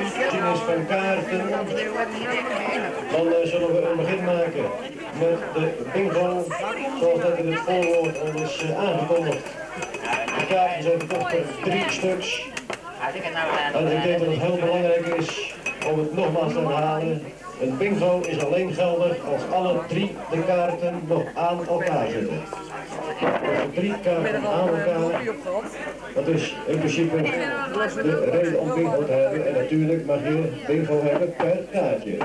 is van kaarten, dan zullen we een begin maken met de bingo, zoals dat in het voorwoord al is uh, aangekondigd. De kaarten zijn verkocht drie stuks. En ik denk dat het heel belangrijk is om het nogmaals te herhalen. Een bingo is alleen geldig als alle drie de kaarten nog aan elkaar zitten. Drie kaarten aan dat is in principe de reden om bingo te hebben. En natuurlijk mag je bingo hebben per kaartje.